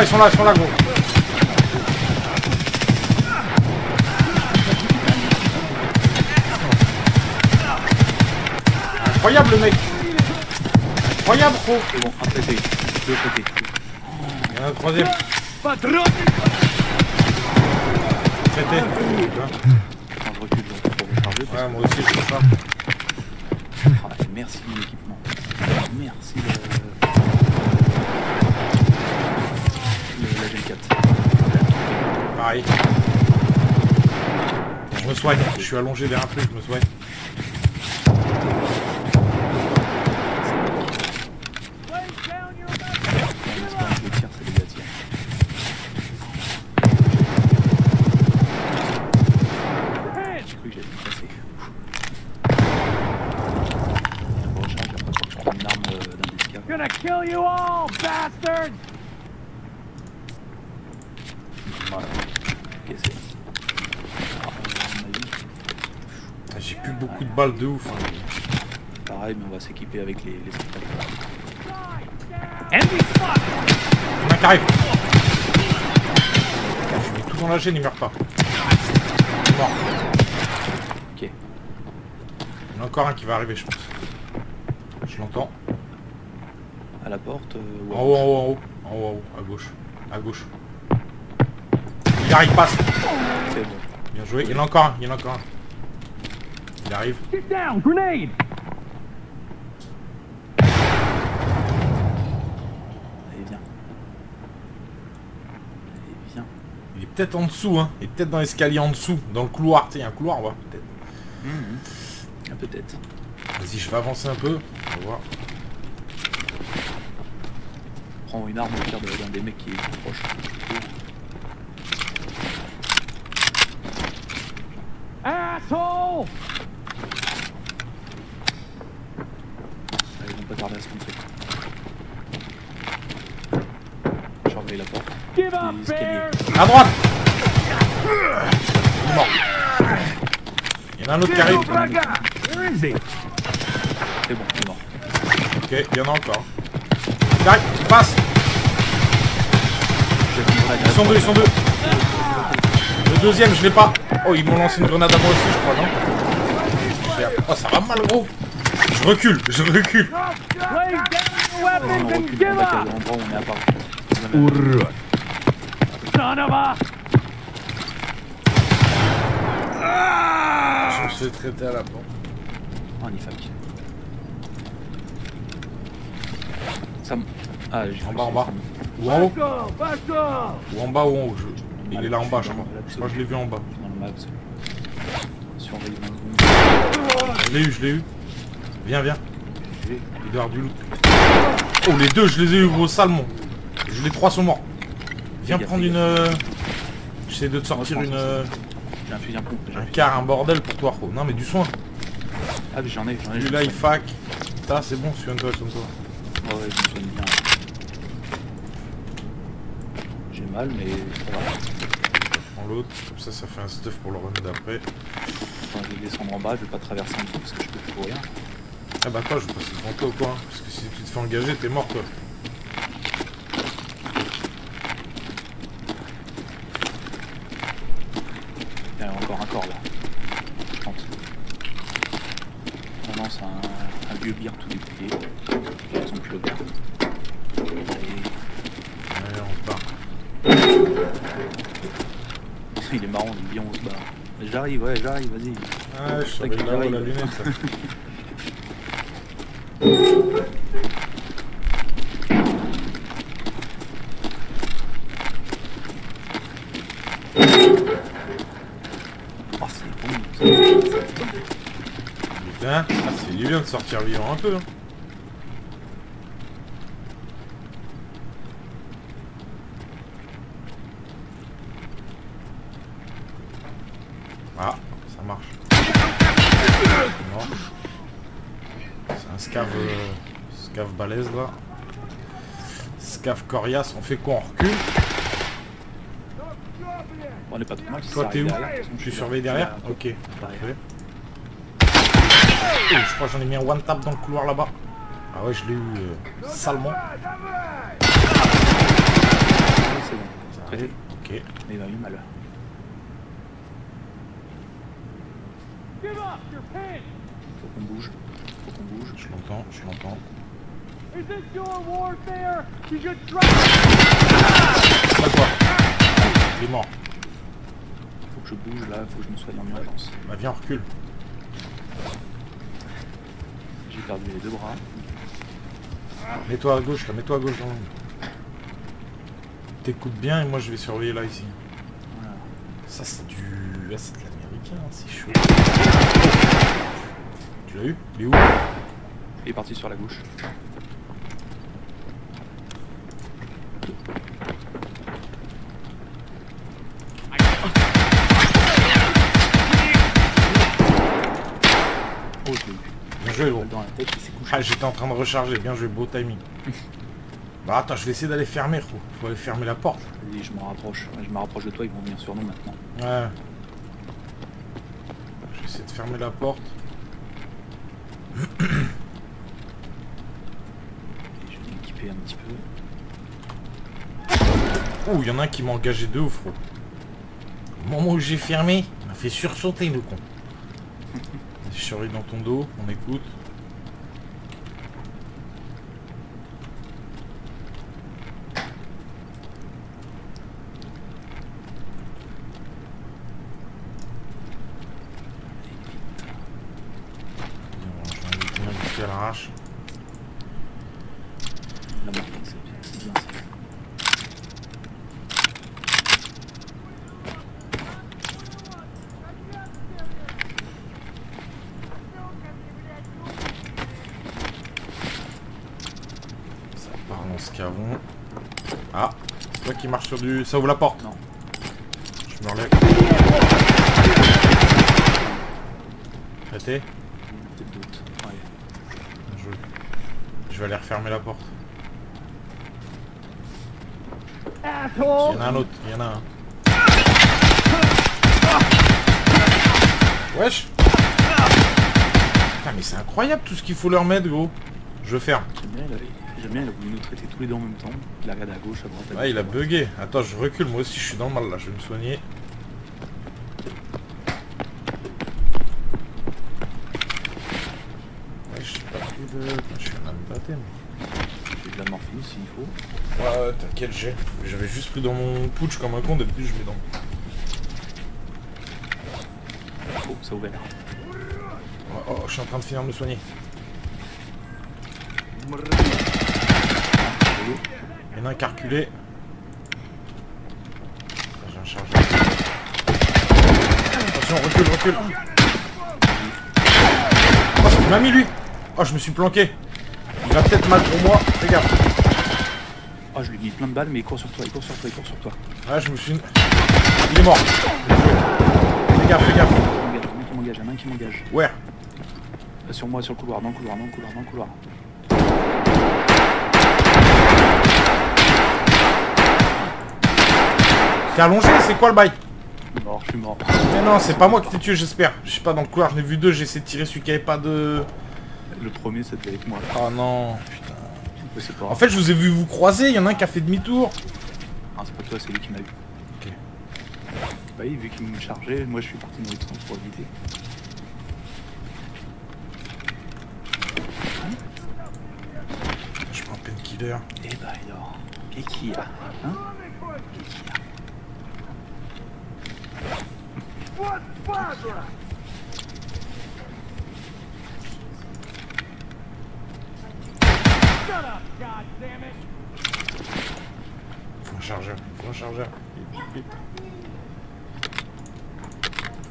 là, ils sont là, ils sont là, gros. Incroyable le mec Incroyable gros C'est bon, un traité. Deux traités. Il y en a un troisième. Traité. Attends, je recule je- pour recharger. parce Ouais, moi aussi je fais ça. que- Ah, merci de mon équipement. Merci le... Je suis allongé vers un truc, je me soigne. On espère que les tirs, ça les attire. J'ai cru que j'allais me passer. Et on recharge, après faut que je prenne une arme euh, d'un escave. Gonna kill you all, bastards! Voilà. Ok, c'est... Ah, à mon avis, J'ai de ouf. hein. pareil, mais on va s'équiper avec les, les spectateurs. Enemy spot! Il y en a un qui arrive. Je mets tout dans la chaîne, il meurt pas. Il est mort. Ok. Il y en a encore un qui va arriver, je pense. Je l'entends. À la porte euh, ou à En haut, en haut, en haut. En haut, en haut. À gauche. À gauche. Il arrive, passe. C'est bon. Bien joué. Il y en a encore un. Il y en a encore un. Il arrive. Get down! Grenade! Allez, viens. Allez, viens. Il est peut-être en dessous, hein. Il est peut-être dans l'escalier en dessous. Dans le couloir. Tu sais, il y a un couloir, on va. Peut-être. Mhm. Ah, peut-être. Vas-y, je vais avancer un peu. On va voir. Prends une arme au pire de- d'un des mecs qui est plus proche. Asshole! Tarder à la porte. À droite Il est mort. Il y en a un autre qui arrive. C'est bon, il est mort. Ok, il y en a encore. Il arrive, il passe. Ils sont deux, ils sont deux. Le deuxième, je l'ai pas. Oh, ils m'ont lancé une grenade à moi aussi, je crois, non? Oh, ça va mal, gros. Je recule, je recule. Je me suis traité à la porte. Ah, un IFAC. Ça me... Ah, j'ai En bas, en bas. Ou en haut! Ou en bas ou en haut je... Il est là en bas, je crois. Que je l'ai vu en bas. Dans le max. Surveille 20 secondes. Je l'ai eu, je l'ai eu. Viens, viens. Il doit y avoir du loot. Oh, les deux, je les ai eu, gros salmon. Je les trois sont morts. Viens prendre une... euh, J'essaie de te sortir une... euh, J'ai un fusil à pompe. j'ai Un quart, un bordel pour toi, gros. Non, mais du soin. Ah, mais j'en ai, j'en ai. Celui-là, il fac. Ça, c'est bon, souviens-toi, souviens-toi. soigne. Ouais, ouais, je me soigne bien. J'ai mal, mais ça va. Prends l'autre, comme ça, ça fait un stuff pour le run d'après. Attends, je vais descendre en bas, je vais pas traverser en dessous parce que je peux plus courir. Ah bah toi, je vais passer devant toi ou quoi Parce que si tu te fais engager, t'es mort, toi. Il y a encore un corps là. Je pense. On lance un, un vieux bière tout dépouillé. Ils ont plus le gars. Allez, on part. Il est marrant, il est bien, on se barre. J'arrive, ouais, j'arrive, vas-y. Ah, je là-haut arrive. la lunette, ça. Oh, c'est bon. c'est- Putain, de sortir vivant un peu. Hein. Ah, ça marche. C'est un scave... euh, scave balèze, là. Scave coriace. On fait quoi On recule? On est pas trop mal. Toi, t'es où? Tu suis surveilles derrière? Ok. Parfait. Oh, je crois que j'en ai mis un one tap dans le couloir là-bas. Ah ouais, je l'ai eu euh, salement. C'est bon. Arrive. Ok. Mais il m'a eu mal. Faut qu'on bouge. Faut qu'on bouge. Je l'entends, je l'entends. Is this your warfare? You should try. C'est quoi Il est mort. Faut que je bouge là. Faut que je me soigne en urgence. Bah viens, on recule. J'ai perdu les deux bras. Mets-toi à gauche, là, mets-toi à gauche dans. T'écoutes bien et moi je vais surveiller là ici. Voilà. Ça c'est du... Ah, c'est de l'américain, c'est chaud. Tu l'as eu? Il est où? Il est parti sur la gauche. Oh, je l'ai eu. Bien joué gros. Balle dans la tête, il s'est couché. Ah j'étais en train de recharger, bien joué, beau timing. Bah attends, je vais essayer d'aller fermer, gros. Faut aller fermer la porte. Vas-y, je me rapproche. Je me rapproche de toi, ils vont venir sur nous maintenant. Ouais. Je vais essayer de fermer la porte. Et je vais m'équiper un petit peu. Ouh, il y en a un qui m'a engagé de ouf, gros. Au moment où j'ai fermé, il m'a fait sursauter, le con. Je surveille dans ton dos, on écoute. Je vais en tenir vite fait à l'arrache. La marque, c'est bien, c'est bien. c'est- Ça part dans ce cavon. Ah, c'est toi qui marche sur du... Ça ouvre la porte. Non. Je me relève. Joué. Je vais aller refermer la porte. Il y en a un autre, il y en a un. Wesh Putain mais c'est incroyable tout ce qu'il faut leur mettre gros. Je ferme. J'aime bien, il a, voulu nous traiter tous les deux en même temps. Il a regardé à gauche, à droite, à gauche. Ah il a bugué. Attends je recule moi aussi je suis dans le mal là, je vais me soigner. Ouais, je sais pas pris de... Je suis un baptême. J'ai de la morphine s'il faut. Ouais, ouais, t'inquiète, j'ai. J'avais juste pris dans mon putsch comme un con, d'habitude je mets dans. Oh, ça a ouvert. Oh, oh, je suis en train de finir de me soigner. Il y en a un qui a reculé. J'ai un chargeur. Attention, recule, recule. Oh, il m'a mis lui. Oh, je me suis planqué. Il va peut-être mal pour moi. Fais gaffe. Oh, je lui ai mis plein de balles, mais il court sur toi, il court sur toi, il court sur toi. Ouais, je me suis... Il est mort. Fais gaffe, fais gaffe. Il y en a un qui m'engage, il y en a un qui m'engage. Ouais. Euh, Sur moi, sur le couloir, dans le couloir, dans le couloir, dans le couloir. T'es allongé, c'est quoi le bail Mort, je suis mort. Mais non, c'est pas moi qui t'ai tué, j'espère. Je sais pas, dans le couloir, j'en ai vu deux, j'ai essayé de tirer celui qui avait pas de... Le premier, c'était avec moi. Oh non, putain. Pas En fait, je vous ai vu vous croiser, il y en a un qui a fait demi-tour. Ah, c'est pas toi, c'est lui qui m'a eu. Ok. Bah oui, vu qu'il me chargeait, moi je suis parti dans l'autre sens pour éviter. Je prends un painkiller. Eh bah alors, qu'est-ce qu'il y a Hein Qu'est-ce qu'il y a What Barbara? Shut up, God damn it! Faut un chargeur, faut un chargeur. Vite, vite, vite.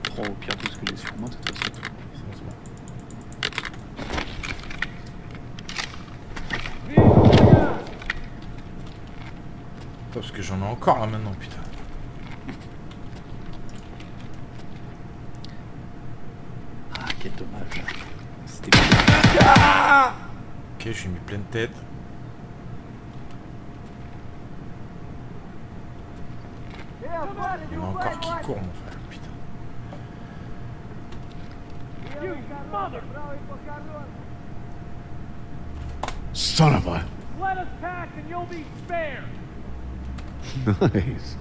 Prends au pire tout ce que j'ai sur moi, de toute façon. Parce que j'en ai encore là maintenant, putain. Ok, je suis mis pleine tête. Il y en a encore qui courent, mon frère. Putain. Son of a. Let us pass and you'll be spared! Nice.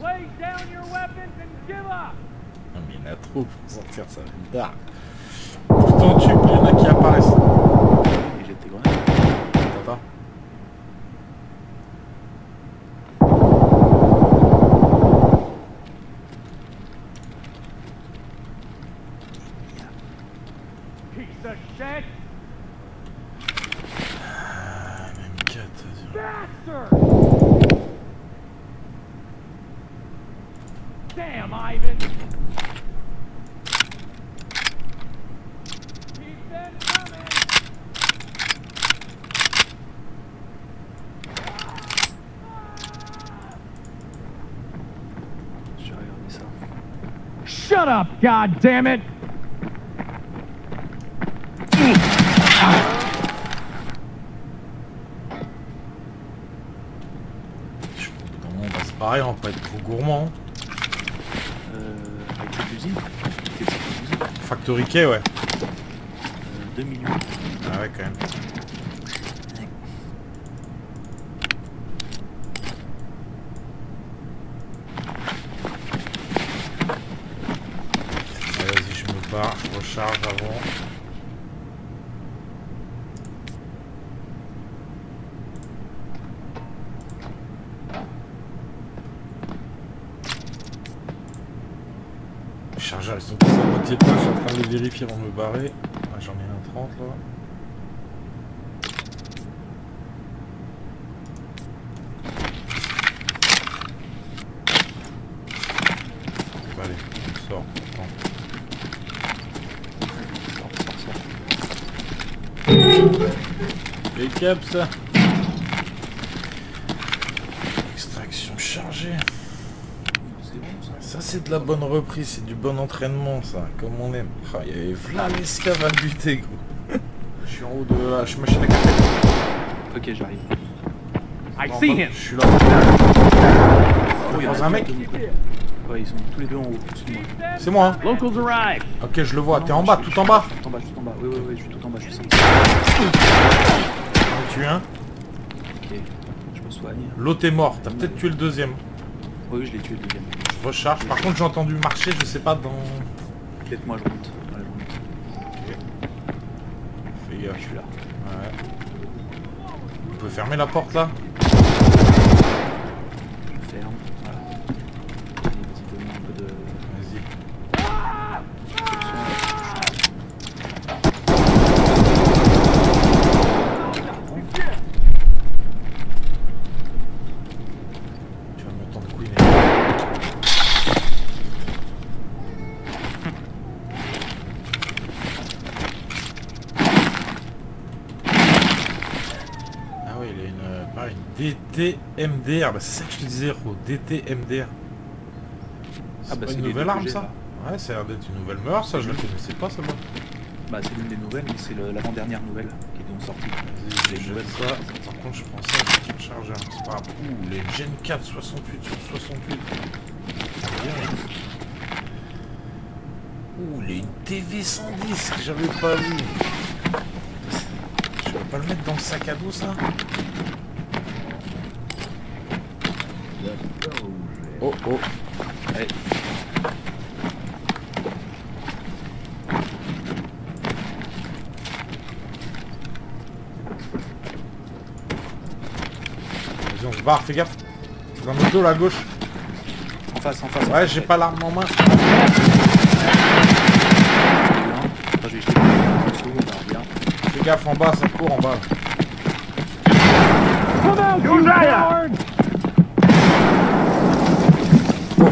Lay down your weapons and give up! Non, mais il y en a trop pour sortir ça. Dark. Damn, Ivan! Keep them coming! Shut up, God damn it! Pareil, on va pas être trop gourmand. Euh, avec sorte d'usine Factory Key, ouais. euh, 2 millions. Ah ouais, quand même. Allez, Vas-y, je me barre, je recharge avant. Les chargeurs, ils sont tous à moitié pleins, je suis en avant de me barrer. Ah, J'en ai un 30 là. Allez, on sort. Attends. Sors, sors, sors. Les caps Extraction chargée. Ça. C'est de la bonne reprise, c'est du bon entraînement ça, comme on aime. Ah, il y avait v'là l'escave à buter gros. Je suis en haut de la je- machine à café. Ok, j'arrive. I see him! Je suis là. Oh, il y a un mec. Ouais, ils sont tous les deux en haut. C'est moi hein. Locals arrived! Ok je le vois, t'es en bas, tout en bas. Tout en bas, tout en bas. Oui, oui, oui, je suis tout en bas, je suis sorti. J'en ai tué un? Ok, je me soigne. L'autre est mort, t'as peut-être tué le deuxième. Oui, oui, je l'ai tué le deuxième. Je recharge. Par contre j'ai entendu marcher, je sais pas dans. Peut-être moi, je remonte. Voilà, je. Fais Je gaffe. suis là. Ouais. On peut fermer la porte là? Je ferme. DTMDR. Bah, c'est ça que je te disais, gros. DTMDR. C'est Ah, bah, c'est une nouvelle arme ça Ouais, ça a l'air d'être une nouvelle meilleure, ça je la connaissais pas, ça va. Bah, c'est l'une des nouvelles, mais c'est l'avant-dernière nouvelle qui est donc sortie. Les je nouvelles. ça. Par contre, je prends ça avec le chargeur. C'est pas grave. Ouh, les Gen 4 68 sur 68. C'est bien, hein. Ouh, les TV 110 que j'avais pas vu. Je vais pas le mettre dans le sac à dos, ça Oh, oh. Allez, Vas-y, on se barre, fais gaffe. Dans le dos, là, à gauche. en face, en face. Ouais, j'ai pas l'arme en main. Fais gaffe en bas, ça court en bas.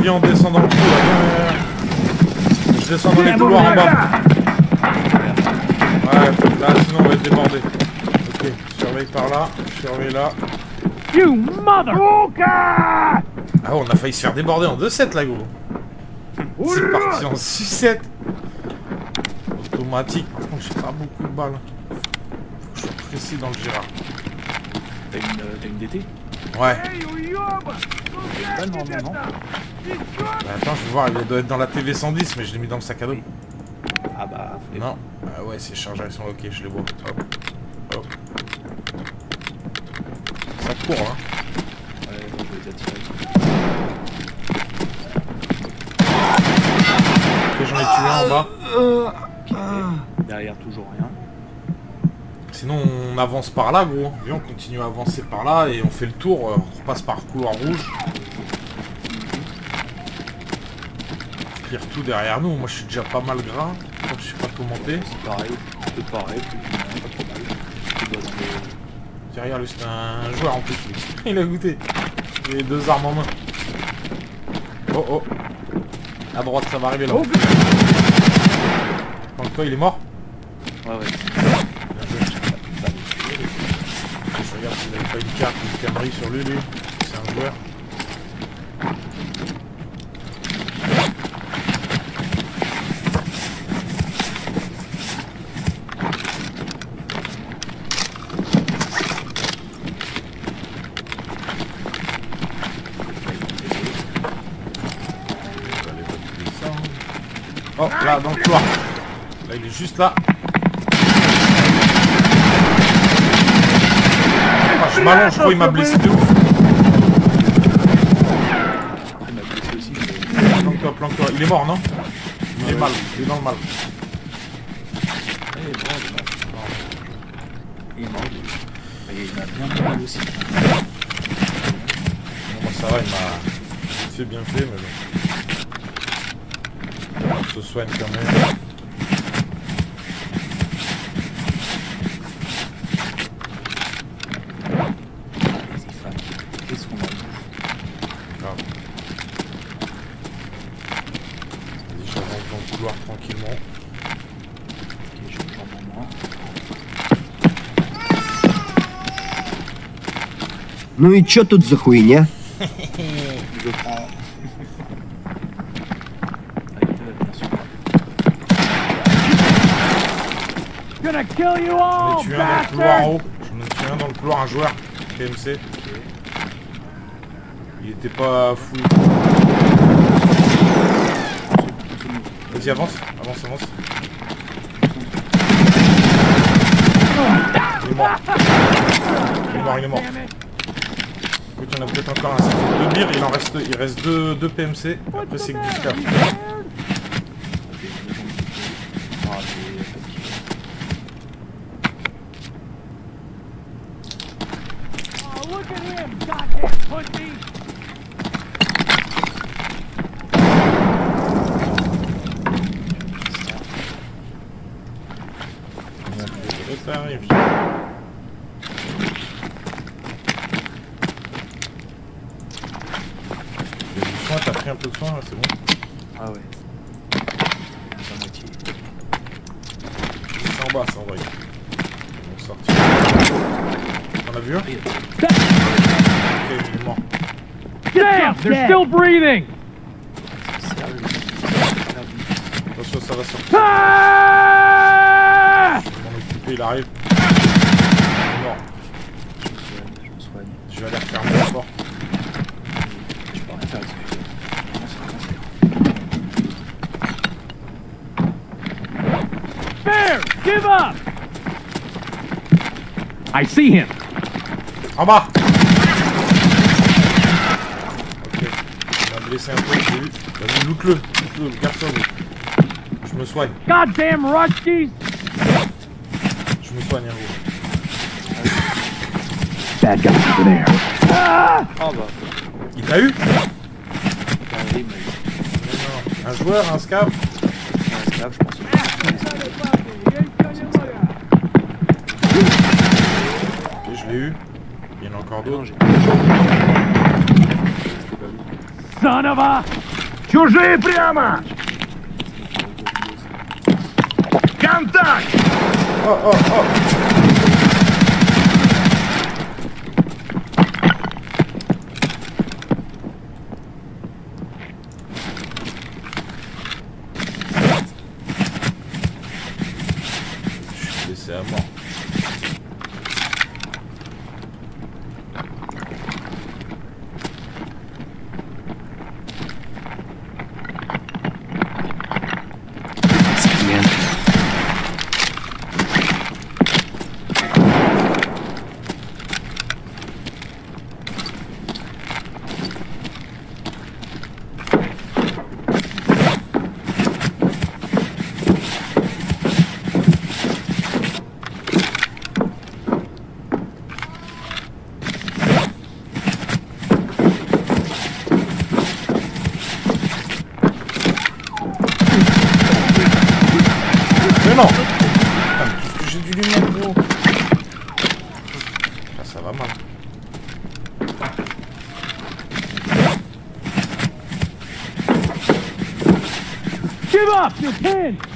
Come out, you coward! On vient, on descend dans le viens. Je descends dans les couloirs en bas. Ouais, là, sinon on va être débordé. Ok, surveille par là, surveille là. You mother! Ah, on a failli se faire déborder en 2-7 là, gros. C'est parti en 6-7. automatique. Par contre, j'ai pas beaucoup de balles. Faut que je sois précis dans le Gérard. T'as une, euh, t'as une DT Ouais. Non Bah, attends, je vais voir. Il doit être dans la TV 110, mais je l'ai mis dans le sac à dos. Ah bah, Non. Ah ouais, c'est chargé, ils sont ok, je les vois. Hop. Hop. Ça court, hein. Ouais, je vais les attirer. Ok, j'en ai tué un en bas. Derrière, toujours rien. Sinon, on avance par là, gros. Viens, on continue à avancer par là et on fait le tour. euh, On repasse par couloir rouge. Clear tout derrière nous. Moi, je suis déjà pas mal gras. Donc, je sais pas commenter. C'est pareil, c'est pareil. Derrière lui, c'est un joueur en plus. Il a goûté. Il a deux armes en main. Oh oh. À droite, ça va arriver là. Donc, toi, il est mort. Ouais, ouais. Bien joué. Je regarde s'il n'avait pas connerie sur lui, lui. C'est un joueur. Oh, là, dans le couloir. Là, il est juste là. Je m'allonge, je crois il m'a blessé de ouf. Il m'a blessé aussi, mais... Planque-toi, planque-toi. Il est mort, non Il est mal, il est dans le mal. Il est mort. Il est mort, lui. Et il m'a bien mal aussi. Bon, ça va, il m'a fait bien fait, mais bon. On se soigne quand même. Vas-y, Fab. Qu'est-ce qu'on a Grave. Vas-y, j'avance dans le couloir tranquillement. Ok, j'ai une jambe en moins. Ну и чё тут за хуйня? Je prends. Allez, fais la bien sûr. Gonna kill you J'en ai all, tué un dans le couloir en bastard! haut. J'en ai tué un dans le couloir, un joueur. KMC. Il était pas fou. Vas-y, avance, avance, avance. Il est mort. Il est mort, il est mort. Écoute, a peut-être encore un. Ça fait deux il en reste, il reste deux, PMC. Après, c'est que du! Ça arrive. Il y a du soin, t'as pris un peu de soin là, c'est bon. Ah ouais. C'est à moitié. En vont sortir. T'en as vu un a Ok, il est mort. Damn, they're still breathing! Attention, ça va sortir. Ah! Je vais m'en occuper, il arrive. Il est mort. Je me soigne, je me soigne. Je vais aller refermer la porte. Je peux rien faire, excusez. Non, c'est Bear, give up! I see him. En bas Ok. Il m'a blessé un peu, j'ai vu. Vas-y, loot-le. Loot-le, garde-toi. Je me soigne. Goddamn Ruskies! Je me soigne, un gros. Bad guys over there. Ah! Ah bah, Il t'a eu? Il m'a eu. Mais non. Un joueur, un scav cordon. Заново! Чужие прямо! Контакт! О, о, о! Non Putain, mais tout ce que j'ai dû lui mettre, gros Ah, ça va mal. Give up! You're pinned!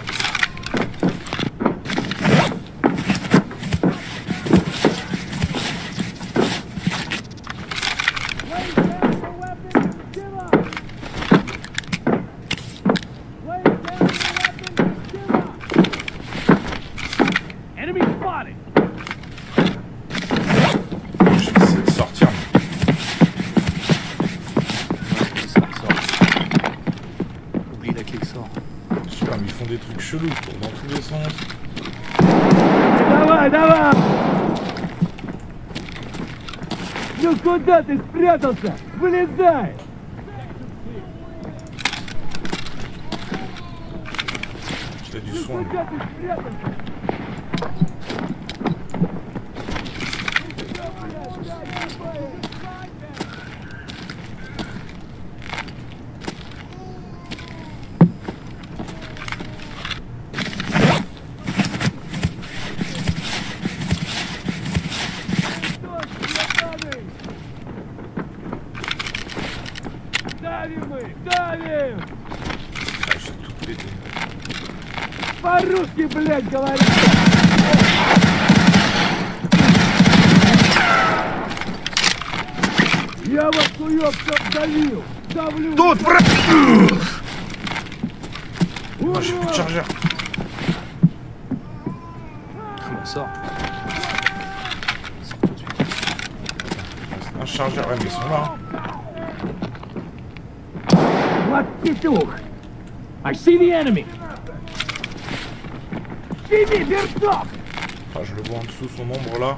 Куда ты спрятался? Вылезай! J'ai du Ну soin. lui. куда ты спрятался? Давим мы! Давим! Ah, j'ai tout pété. По-русски, блядь, говори! Я вас уёбка давил! Давлю! Тут враг! Moi, j'ai plus de chargeur. Bon, sort. Sort tout de suite. Un chargeur, ouais, mais ils sont là. hein. I see the enemy. Ah, je le vois en dessous, son ombre là.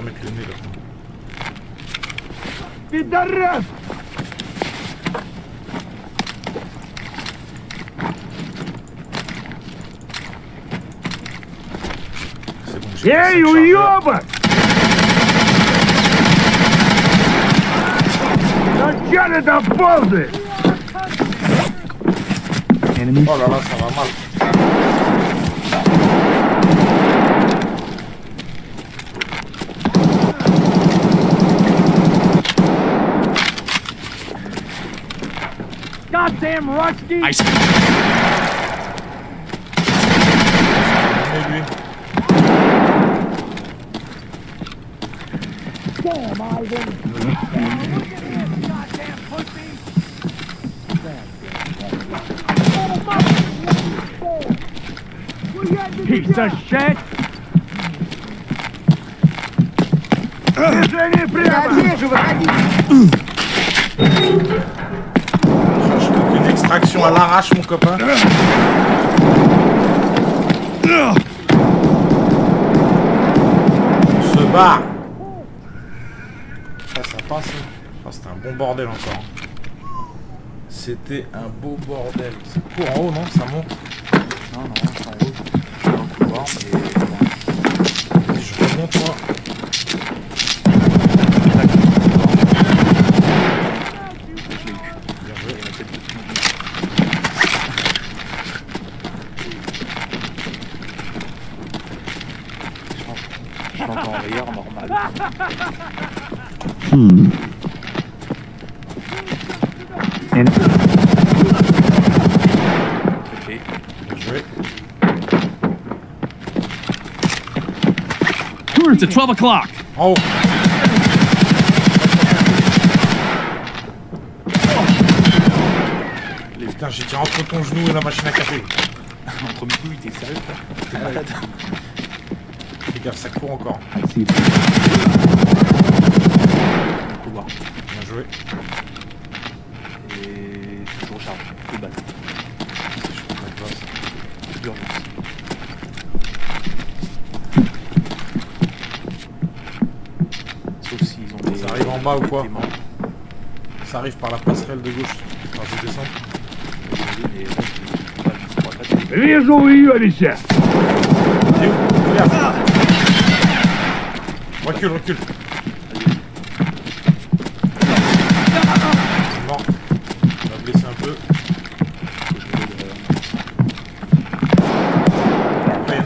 mettre le nez là. Пидорас! C'est bon, j'ai Эй, cinq chargeurs. уёбок! Зачем там ползаешь? Enemy Oh là là, ça va mal. Goddamn Rusty! I Mais lui. Damn, Ivan! Piece of shit! Движение прямо! Extraction à l'arrache, mon copain. On se bat. Ça, ça passe. hein. Oh, C'était un bon bordel encore. C'était un beau bordel. C'est court en haut, non? Ça monte? Non, non, c'est en haut. Je suis dans le couloir, mais bon. Vas-y, je remonte, moi. Je l'ai eu. Bien joué. Il y a la tête de Je suis encore en rire, normal. Ok. Bien joué. Tours at 12 o'clock! En haut. Putain, j'ai tiré entre ton genou et la machine à café. Entre mes couilles, t'es sérieux T'es malade Fais gaffe, ça court encore. Couloir. Bien joué. Et je recharge. Deux balles. Je Sauf s'ils ont des... Ça arrive en bas ou quoi Ça arrive par la passerelle de gauche. Quand je. Bien joué, Alicia Recule, recule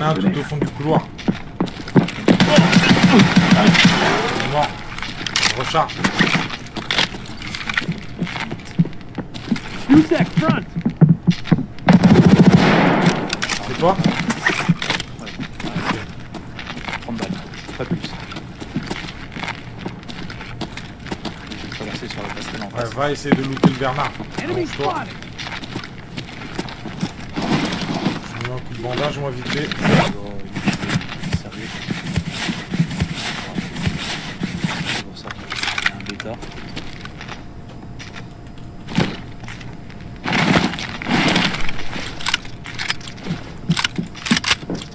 a un tout au fond du couloir. Il est mort. Recharge. C'est toi 30 balles, pas plus. Je vais traverser sur la passerelle en Ouais, face. va essayer de looter le Bernard. Enemy Arrange-toi. spotted! Je me mets un coup de bandage, moi, vite fait. C'est pour ça. Y a un bêta.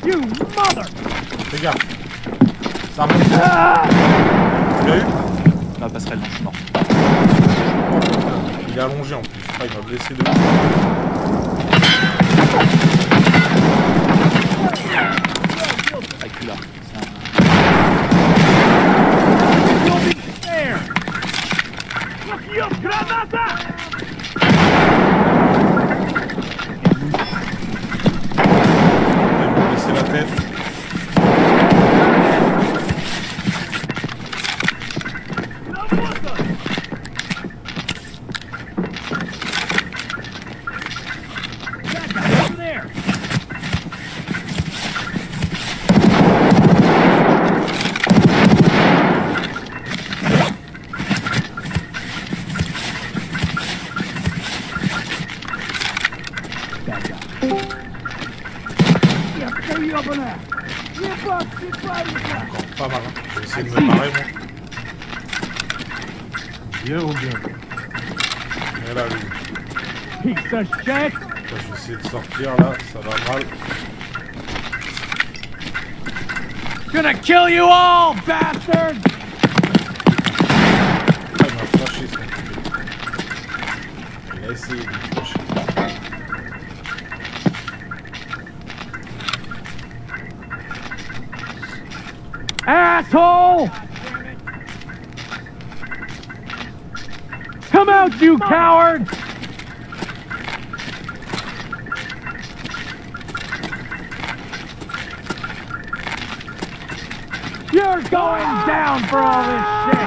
You mother! Fais gaffe. Ça remonte. Tu l'as eu? La passerelle, non, je suis mort. Il est allongé en plus. Ah, il m'a blessé de essayer de sortir, là. Ça va mal. Gonna kill you all, bastard! Il m'a flashé, son. Il a essayé de flasher. Asshole! Come out, you coward! Down for all this shit!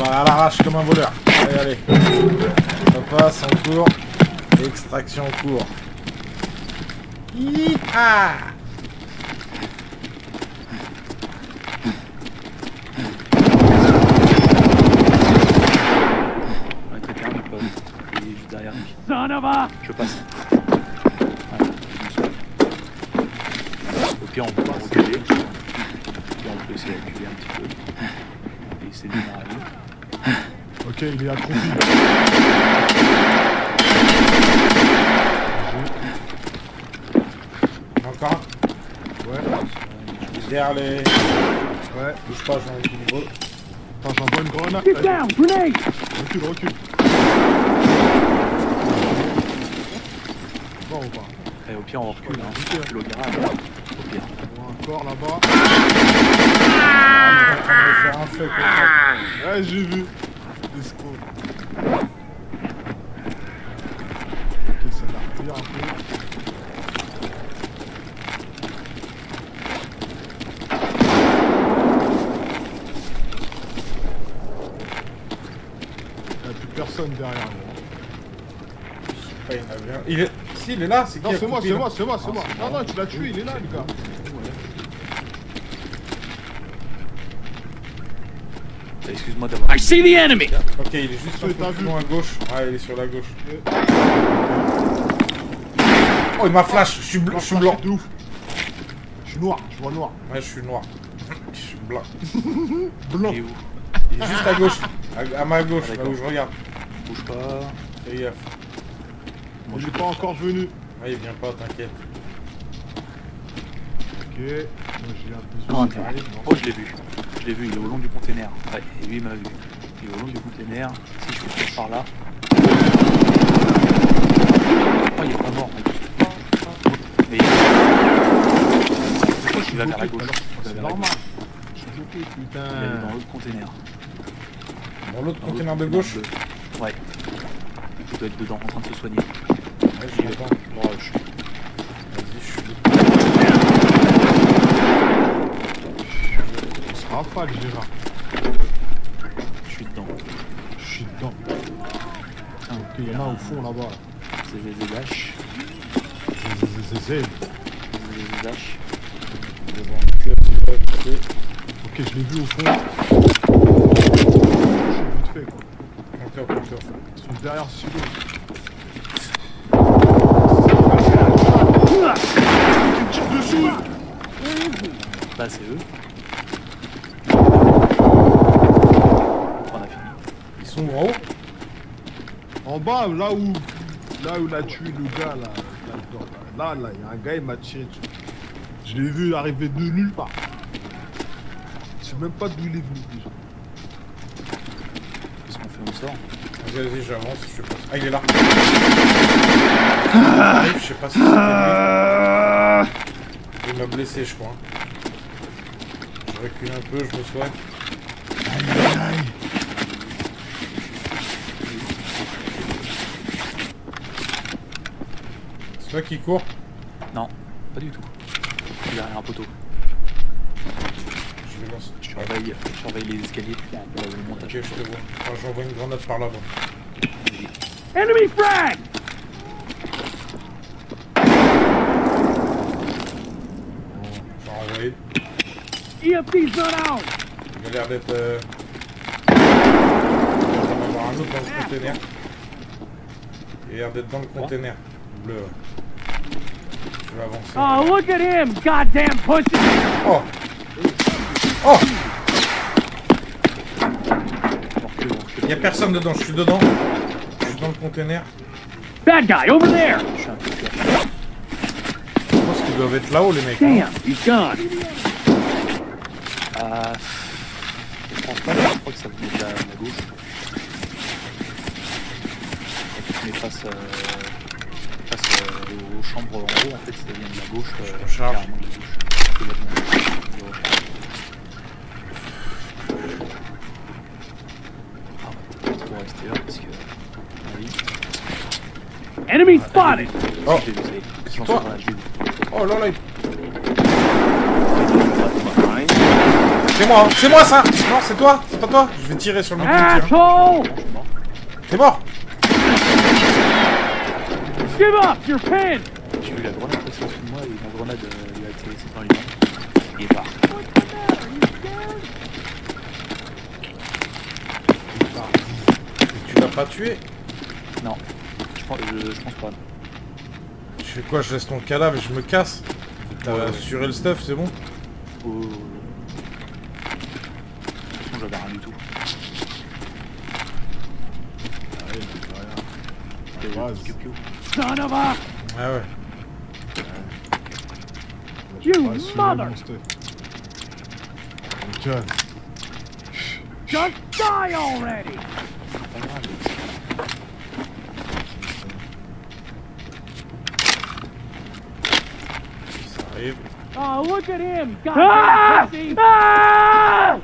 À l'arrache comme un voleur. Allez, allez. Ça passe en cours. Extraction en cours On est très bien, mon pote. Il est juste derrière Je passe. Au pire, on peut pas reculer. Au pire, on peut essayer de reculer un petit peu. Et essayer de lui. Ok, il est accroupi. Encore un Ouais, Derrière les... ouais. Bouge pas, j'ai un équilibre. Attends, j'envoie une grenade. Get Allez, down, grenade! recule, recule. Ou pas Et au pire, on recule. Hein. Garage. Au pire. Là-bas. On un feu, quoi. Ouais, j'ai vu. Escroc. Ok, ça la retire un peu. Il n'y a plus personne derrière moi. Ah, il y en avait un. Il est... Si, il est là, c'est qui Non, a c'est moi, c'est moi, c'est moi, c'est moi. Non, non, tu l'as tué, il est là, le gars. Excuse-moi d'avoir. I see the enemy! Ok, il est juste vu. loin à gauche. Ouais, il est sur la gauche. Oh, il m'a flash, je suis, bl- je suis blanc. de ouf. Je suis noir, je vois noir. Ouais, je suis noir. Je suis blanc. Blanc. Il est où Il est juste à gauche. À, à ma gauche, Ah, là où je regarde. Bouge pas. Fais gaffe. Il je est pas encore venu. Ouais, il vient pas, t'inquiète. Ok. Moi j'ai un peu. Oh, je l'ai vu. Je l'ai vu, il est au long du container. Ouais, et lui, il m'a vu. Il est au long du container. Si je peux faire par là. Oh, il est pas mort. Mais il il va vers la gauche. C'est vers la normal. gauche. Je suis bloqué, Il est putain. dans l'autre container. Dans l'autre l'autre de gauche de- Ouais. Il doit être dedans, en train de se soigner. Je je... Vas-y, je suis On se je suis dedans. Je suis dedans. Ok, il y en a au fond là-bas. C'est ZZH. ZZZ. Ok, je l'ai vu au fond. Je suis vite fait quoi. Ils sont derrière ce silo. Bah, c'est eux. On a fini. Ils sont en haut En bas, là où, là où il a tué le gars, là, là, là, là, il y a un gars, il m'a tiré dessus. Je l'ai vu arriver de nulle part. Je sais même pas d'où il est venu déjà. Qu'est-ce qu'on fait On sort? Vas-y, vas-y, j'avance, je sais pas. Ah, il est là. Arrive, je sais pas si lui. Il m'a blessé, je crois. Je recule un peu, je me soigne. C'est toi qui court Non, pas du tout. Je suis derrière un poteau. Je vais lancer. Je surveille, je surveille les escaliers le Ok, montage. je te vois. Enfin, j'envoie une grenade par là-bas. Enemy frag! J'en ai envoyé. Not out! Il a l'air d'être... Euh... Il va y en avoir un autre dans le conteneur. Il a l'air d'être dans le conteneur. Bleu. Je vais avancer. Oh, look at him, goddamn pussy! Oh Oh on recule. Y'a personne dedans, je suis dedans. Je suis dans le conteneur. Bad guy, over there! Je pense qu'ils doivent être là-haut les mecs. hein. Damn, he's gone. Ah, je pense pas, je crois que ça venait de la, de la gauche. Mais face, euh, face euh, aux chambres en haut, en fait, ça vient de la gauche. Euh, recharge. carrément de la gauche. Complètement. Je recharge. Ah, on va peut-être pas trop rester là parce que. à mon avis, Enemy spotted! Oh. je l'ai vu, ça y est. Je toi. lance sur la jupe. Oh là là il- C'est moi, hein. c'est moi ça Non, c'est toi, c'est pas toi Je vais tirer sur le mec qui suis mort. T'es mort Give up, you're pinned! J'ai vu la grenade passer au-dessus de moi et ma grenade euh, il a atterri dans les mains. Il est part. Tu l'as pas tué Non, je pense, je, je pense pas. Je fais quoi? Je laisse ton cadavre et je me casse T'as Ouais, ouais. assuré le stuff, c'est bon? Oh. De toute façon, j'avais rien du tout. Et Base. piou, piou. Son of a... Ah ouais. You Ouais, c'est mother! mon stuff. Ok. Just die already! Pas grave. Ça arrive. Oh, look at him, goddamn pussy! Ah!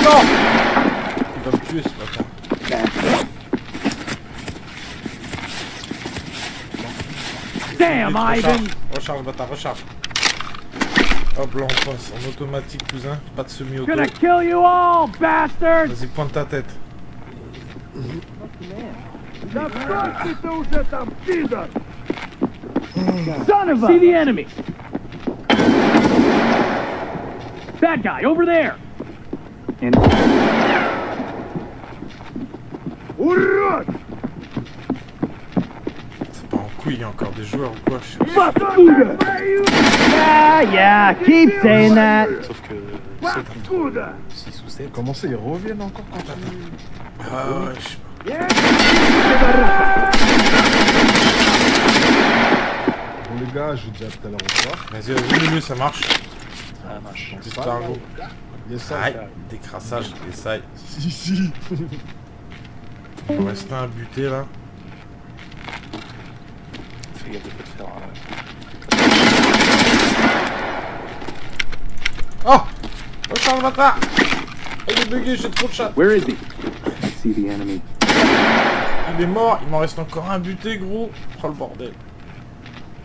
Oh non Tuer ce bâtard. Damn, Ivan! Recharge, bâtard, recharge. Hop là on passe en automatique cousin, pas de semi-auto. Gonna kill you all, bastards! Vas-y pointe ta tête. Son of a... See the enemy! Bad guy, over there! C'est pas en couille, il y a encore des joueurs ou quoi je sais Yeah, yeah, keep saying that! Sauf que 7 contre 6 ou casse-tête. Comment ça, ils reviennent encore quand tu... Ah ouais, je sais pas. Bon les gars, je dis à tout à l'heure au revoir. Vas-y, vas-y, ça marche. Ah, marche. Petit. Yes, ça. Aïe, décrassage, essaye. Si, si. Il me reste un à buter là. Fais gaffe de pas te faire un... Oh Oh, ça le bâtard Il est bugué, j'ai trop de chat. Where is he? I see the enemy. Il est mort, il m'en reste encore un buté, gros. Oh le bordel.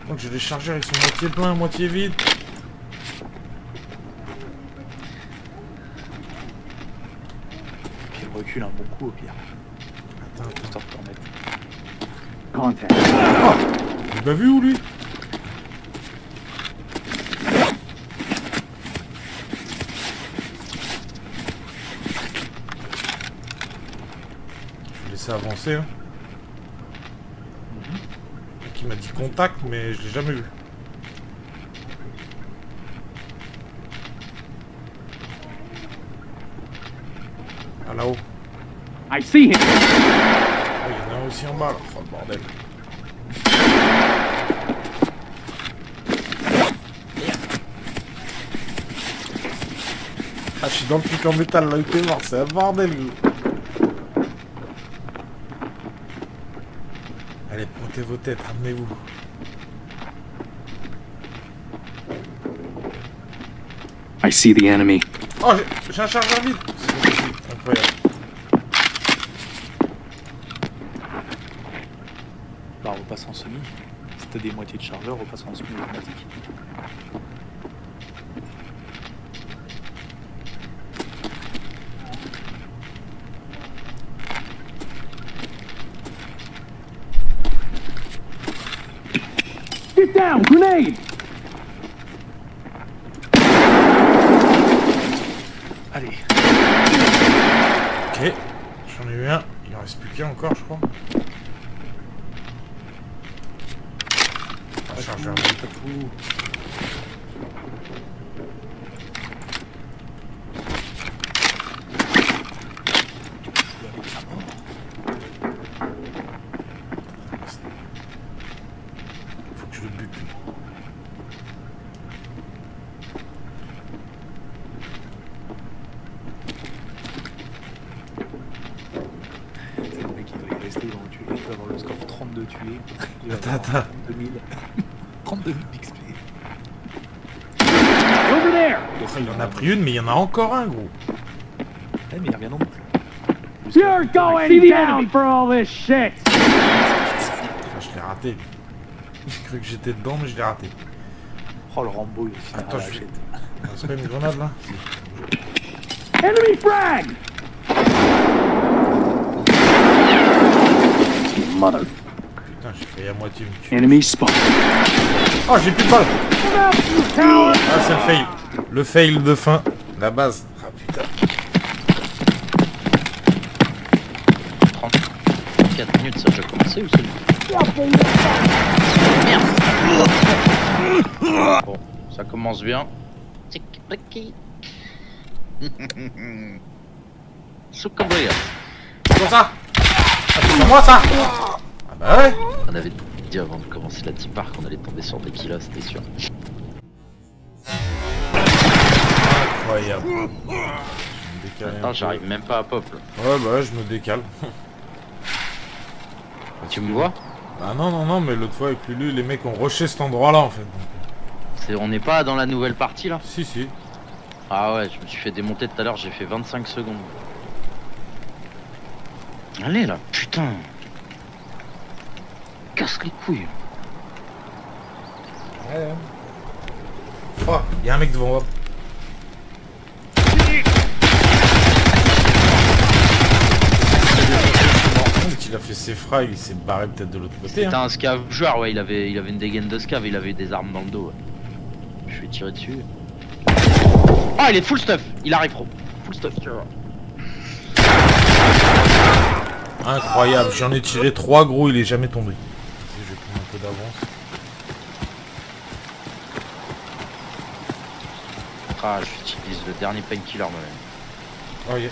Donc j'ai les chargeurs, ils sont moitié pleins, moitié vides. Puis il recule un bon coup au pire. T'en mettre. Contact. Il m'a vu où lui Je vais laisser avancer. Hein. Qui m'a dit contact, mais je l'ai jamais vu. Ah. I see him. Bas là. Oh le bordel. Ah, je suis dans le truc en métal là, il est mort, c'est un bordel. Allez, pointez vos têtes, ramenez-vous. I see the enemy. Oh, j'ai- un chargeur vide incroyable. Bah, on repasse en semi. Si t'as des moitiés de chargeur, repasse en semi automatique. Get down! Grenade! Allez, Ok, j'en ai eu un. Il en reste plus qu'un encore, je crois. Un chargeur vide. pas tout. Faut que je le bute. lui. C'est le mec qui doit y rester, ils vont le tuer. Il va avoir le score 32 tués. Il va Attends, avoir attends. 32 000. 32 000 XP. Over there! Il en a pris une, mais il y en a encore un, gros. Eh, mais il revient non plus. You're going down for all this shit! Ah, je l'ai raté. lui. J'ai cru que j'étais dedans, mais je l'ai raté. Oh, le Rambo, il finit Attends, je- jette. C'est pas une grenade là Enemy frag! Mother. Putain, j'ai failli à moitié me tuer. Enemy spot. Oh, j'ai plus de balles Ah, c'est le fail. Le fail de fin. La base. Ah putain. 4 minutes, ça a déjà commencé ou c'est Merde Bon, ça commence bien. Tic-tac. Soukaboya. Comment ça? Ah, c'est moi ça? Ah bah ouais On avait dit avant de commencer la team park qu'on allait tomber sur des kills, c'était sûr. Incroyable. Attends, j'arrive même pas à pop là. Ouais, bah je me décale. Tu me vois Ah non, non, non, mais l'autre fois avec Lulu, les mecs ont rushé cet endroit-là en fait. C'est- On n'est pas dans la nouvelle partie là Si, si. Ah ouais, je me suis fait démonter tout à l'heure, j'ai fait 25 secondes. Allez là, putain Casse les couilles Ouais. Oh, y'a un mec devant moi. Il a fait ses frags, il s'est barré peut-être de l'autre côté. C'était Hein. un scav joueur, ouais, il avait, il avait une dégaine de scav, il avait des armes dans le dos. ouais. Je vais tirer dessus. Ah, il est full stuff Il arrive, pro. Full stuff, tu vois. Incroyable, j'en ai tiré trois gros, il est jamais tombé. Je vais prendre un peu d'avance. Ah, j'utilise le dernier painkiller, moi-même. Oh, yeah.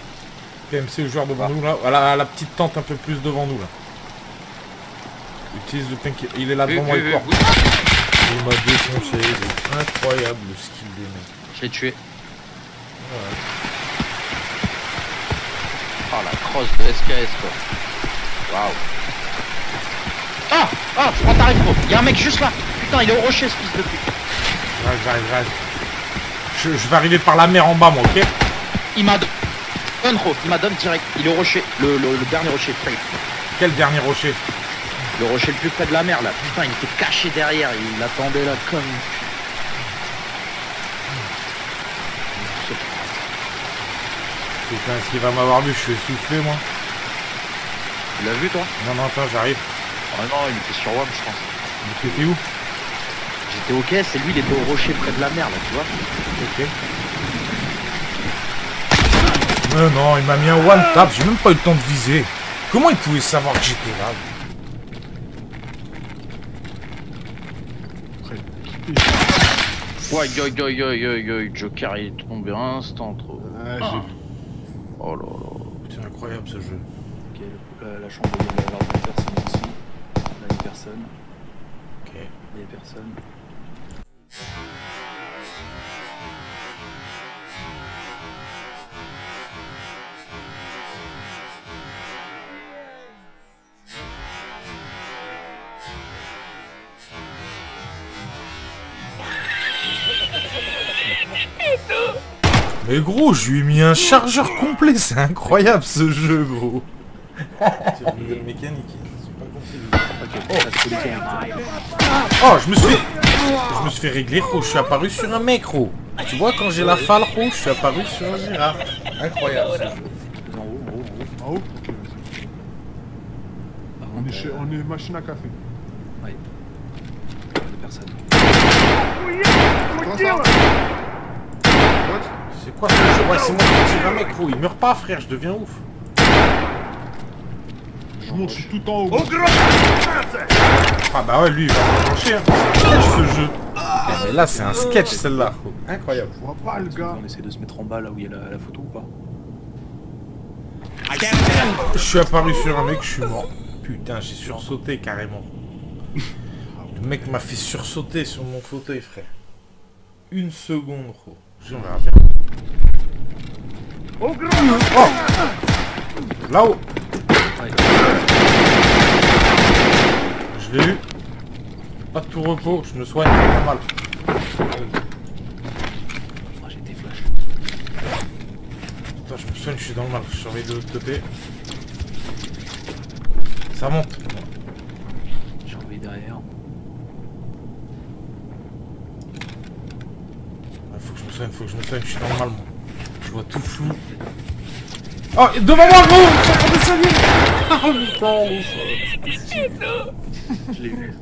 PMC, le joueur devant nous, là. Voilà, la petite tente un peu plus devant nous, là. Utilise le pink. Il est là devant moi, il court. Il m'a défoncé. c'est Incroyable le skill des mecs. Je l'ai tué. Ah la crosse de SKS quoi. Waouh. Ah Ah Je prends ta rétro Y'a un mec juste là Putain il est au rocher ce fils de pute J'arrive, j'arrive, j'arrive. Je, je vais arriver par la mer en bas, moi, ok? Il m'a il m'a donne direct. Il est au rocher, le, le, le dernier rocher. Putain, Quel dernier rocher Le rocher le plus près de la mer là. Putain il était caché derrière, il attendait là comme. Putain, est-ce qu'il va m'avoir vu? Je suis essoufflé, moi. Tu l'as vu toi? Non, non, attends, j'arrive. Ah non il était sur WAM je pense. Mais T'étais où? J'étais au caisse et lui il était au rocher près de la mer là tu vois. Ok. Mais non, il m'a mis un one tap, j'ai même pas eu le temps de viser. Comment il pouvait savoir que j'étais là? Ouais, yo yo yo yo yo, Joker il est tombé instant trop. Ouais, j'ai vu. Oh là là. C'est incroyable ce jeu. Ok, la, la chambre, il y a l'air de personne ici. Là, il y a personne. Ok. Il y a personne. Gros, je lui ai mis un chargeur complet, c'est incroyable ce jeu, gros. Nouvelle mécanique, pas solution. Oh, je me suis fait... Je me suis fait régler, gros, je suis apparu sur un mec, gros. Tu vois, quand j'ai la falle, gros, je suis apparu sur un girafe. Incroyable ce jeu. En haut, en haut, en haut. En haut Ok, vas-y. Par On est, chez, on est machine à café. ouais. Il y a personne. C'est quoi ce jeu Ouais, c'est moi qui tire un mec, gros. Il meurt pas, frère, je deviens ouf. Je monte, je suis tout en haut. Ah bah ouais, lui, il va enclencher. Hein. C'est un sketch ce jeu. Ah, mais là, c'est un sketch celle-là. gros. Incroyable. Je vois pas le gars. On essaie de se mettre en bas là où il y a la, la photo ou pas Je suis apparu sur un mec, je suis mort. Putain, j'ai sursauté carrément. Le mec m'a fait sursauter sur mon fauteuil, frère. Une seconde, gros. Je verra bien. Oh Là-haut Ouais. Je l'ai eu. Pas de tout repos, je me soigne, j'ai pas mal. Ah, j'ai été flash. Attends, je me soigne, je suis dans le mal. Je surveille de l'autre côté. Ça monte. J'ai enlevé derrière. Faut que je me que je suis moi. Je vois tout flou. Oh, devant moi, gros Je suis en train de me soigner. Oh putain, les Je l'ai vu.